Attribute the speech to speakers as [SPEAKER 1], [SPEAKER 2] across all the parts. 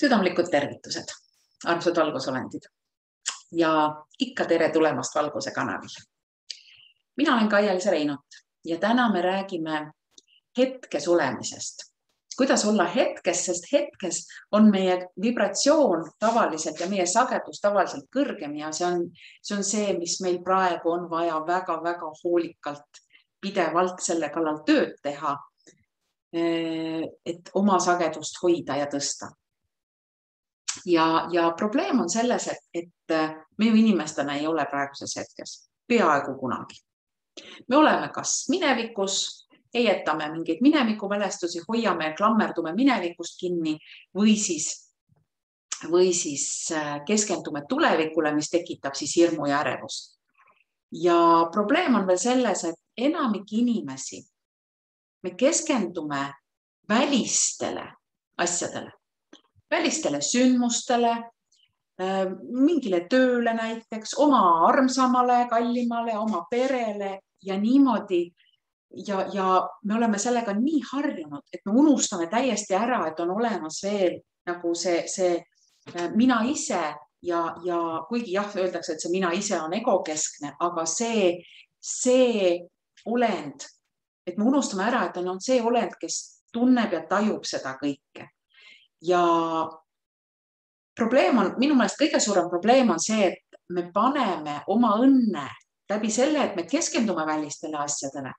[SPEAKER 1] südamlikud tervitused, armsad valgusolendid ja ikka tere tulemast Valguse kanalile. mina olen Kaia-Liisa Reinut ja täna me räägime hetkes olemisest. kuidas olla hetkes, sest hetkes on meie vibratsioon tavaliselt ja meie sagedus tavaliselt kõrgem ja see on, see on see, mis meil praegu on vaja väga-väga hoolikalt, pidevalt selle kallal tööd teha. et oma sagedust hoida ja tõsta ja, ja probleem on selles, et, et äh, me ju inimestena ei ole praeguses hetkes peaaegu kunagi. me oleme kas minevikus, heietame mingeid minevikumälestusi, hoiame, klammerdume minevikust kinni või siis, või siis äh, keskendume tulevikule, mis tekitab siis hirmu ja ärevust. ja probleem on veel selles, et enamik inimesi, me keskendume välistele asjadele välistele sündmustele, äh, mingile tööle näiteks, oma armsamale, kallimale, oma perele ja niimoodi. ja, ja me oleme sellega nii harjunud, et me unustame täiesti ära, et on olemas veel nagu see, see äh, mina ise ja, ja kuigi jah, öeldakse, et see mina ise on egokeskne, aga see, see olend, et me unustame ära, et on, on see olend, kes tunneb ja tajub seda kõike ja probleem on, minu meelest kõige suurem probleem on see, et me paneme oma õnne läbi selle, et me keskendume välistele asjadele.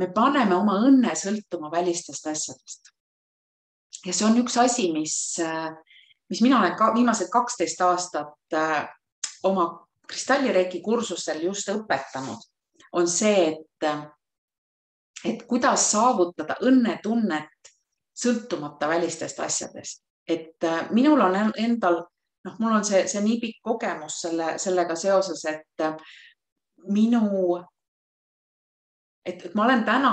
[SPEAKER 1] me paneme oma õnne sõltuma välistest asjadest. ja see on üks asi, mis, mis mina olen ka viimased kaksteist aastat äh, oma kristallireiki kursustel just õpetanud, on see, et, et kuidas saavutada õnnetunnet sõltumata välistest asjadest. et äh, minul on endal, noh, mul on see, see nii pikk kogemus selle, sellega seoses, et äh, minu, et, ma olen täna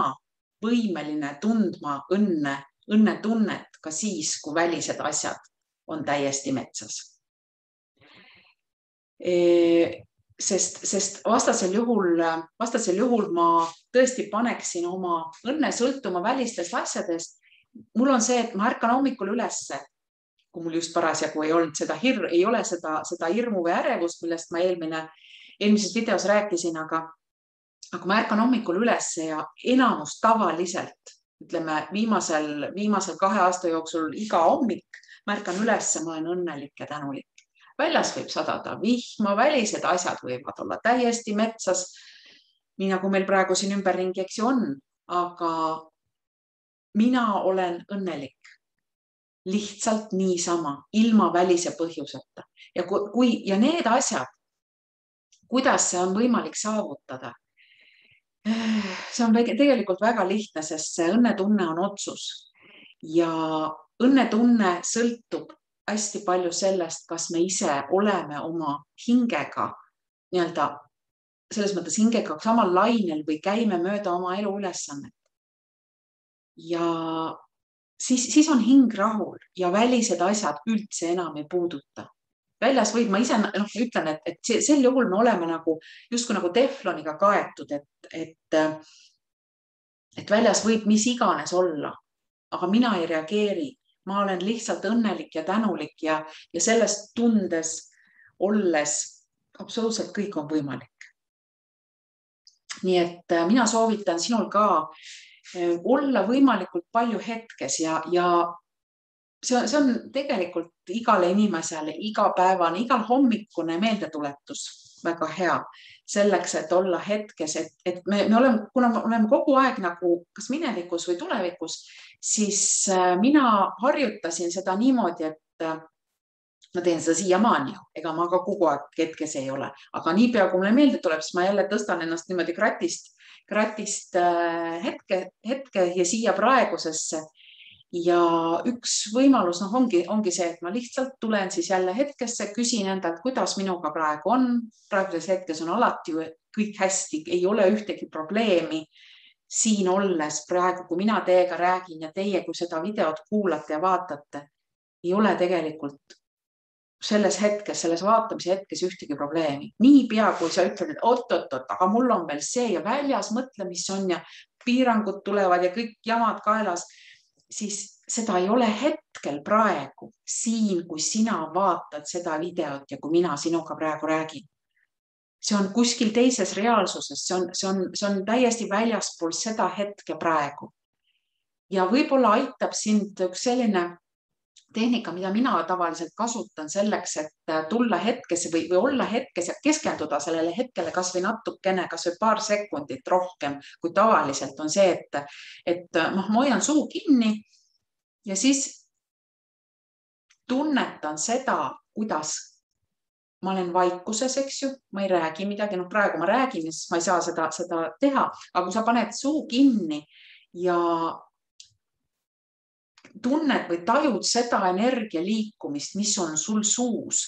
[SPEAKER 1] võimeline tundma õnne, õnnetunnet ka siis, kui välised asjad on täiesti metsas e sest, sest vastasel juhul, vastasel juhul ma tõesti paneksin oma õnne sõltuma välistest asjadest mul on see, et ma ärkan hommikul ülesse, kui mul just parasjagu ei olnud seda hir-, ei ole seda, seda hirmu või ärevust, millest ma eelmine, eelmises videos rääkisin, aga, aga ma ärkan hommikul ülesse ja enamus tavaliselt, ütleme viimasel, viimasel kahe aasta jooksul iga hommik ma ärkan ülesse, ma olen õnnelik ja tänulik. väljas võib sadada vihma, välised asjad võivad olla täiesti metsas. nii nagu meil praegu siin ümberringi, eks ju on, aga mina olen õnnelik. Lihtsalt niisama, ilma välise põhjuseta. Ja kui ja need asjad, kuidas see on võimalik saavutada? see on tegelikult väga lihtne, sest see õnnetunne on otsus. Ja õnnetunne sõltub hästi palju sellest, kas me ise oleme oma hingega nii-öelda selles mõttes hingega samal lainel või käime mööda oma eluülesannet ja siis, siis on hing rahul ja välised asjad üldse enam ei puuduta. väljas võib, ma ise noh, ütlen, et, et sel juhul me oleme nagu justkui nagu tefloniga kaetud, et, et, et väljas võib mis iganes olla, aga mina ei reageeri, ma olen lihtsalt õnnelik ja tänulik ja, ja selles tundes olles absoluutselt kõik on võimalik. nii et äh, mina soovitan sinul ka olla võimalikult palju hetkes ja, ja see, see on tegelikult igale inimesele igapäevane, igal hommikune meeldetuletus väga hea. Selleks, et olla hetkes, et, et me, me oleme, kuna me oleme kogu aeg nagu kas minevikus või tulevikus, siis äh, mina harjutasin seda niimoodi, et äh, ma teen seda siiamaani ega ma ka kogu aeg hetkes ei ole, aga niipea kui mulle meelde tuleb, siis ma jälle tõstan ennast niimoodi kratist kratist äh, hetke, hetke ja siia praegusesse. ja üks võimalus noh, ongi, ongi see, et ma lihtsalt tulen siis jälle hetkesse, küsin endalt, kuidas minuga praegu on. praeguses hetkes on alati kõik hästi, ei ole ühtegi probleemi siin olles praegu, kui mina teiega räägin ja teie, kui seda videot kuulate ja vaatate, ei ole tegelikult selles hetkes, selles vaatamise hetkes ühtegi probleemi. niipea kui sa ütled, et oot-oot-oot, aga mul on veel see ja väljas mõtle, mis on ja piirangud tulevad ja kõik jamad kaelas, siis seda ei ole hetkel praegu siin, kui sina vaatad seda videot ja kui mina sinuga praegu räägin. see on kuskil teises reaalsuses, see on, see on, see on täiesti väljaspool seda hetke praegu. ja võib-olla aitab sind üks selline tehnika, mida mina tavaliselt kasutan selleks, et tulla hetkesse või, või olla hetkes ja keskenduda sellele hetkele kasvõi natukene, kasvõi paar sekundit rohkem kui tavaliselt on see, et, et noh, ma hoian suu kinni ja siis tunnetan seda, kuidas ma olen vaikuses, eks ju, ma ei räägi midagi, noh, praegu ma räägin, siis ma ei saa seda, seda teha, aga kui sa paned suu kinni ja tunned või tajud seda energia liikumist, mis on sul suus,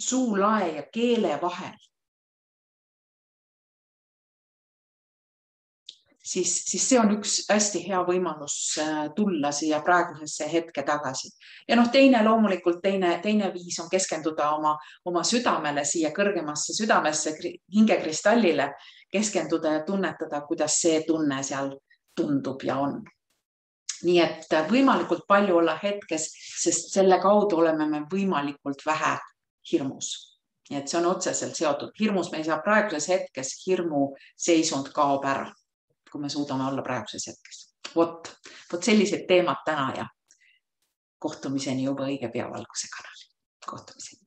[SPEAKER 1] suulae ja keele vahel siis, siis see on üks hästi hea võimalus äh, tulla siia praegusesse hetke tagasi. ja noh, teine loomulikult teine, teine viis on keskenduda oma, oma südamele, siia kõrgemasse südamesse, hingekristallile, keskenduda ja tunnetada, kuidas see tunne seal tundub ja on. Nii et äh, võimalikult palju olla hetkes, sest selle kaudu oleme me võimalikult vähe hirmus nii et see on otseselt seotud, hirmus me ei saa praeguses hetkes, hirmu seisund kaob ära kui me suudame olla praeguses hetkes. vot, vot sellised teemad täna ja kohtumiseni juba õige pea Valguse kanalil. kohtumiseni.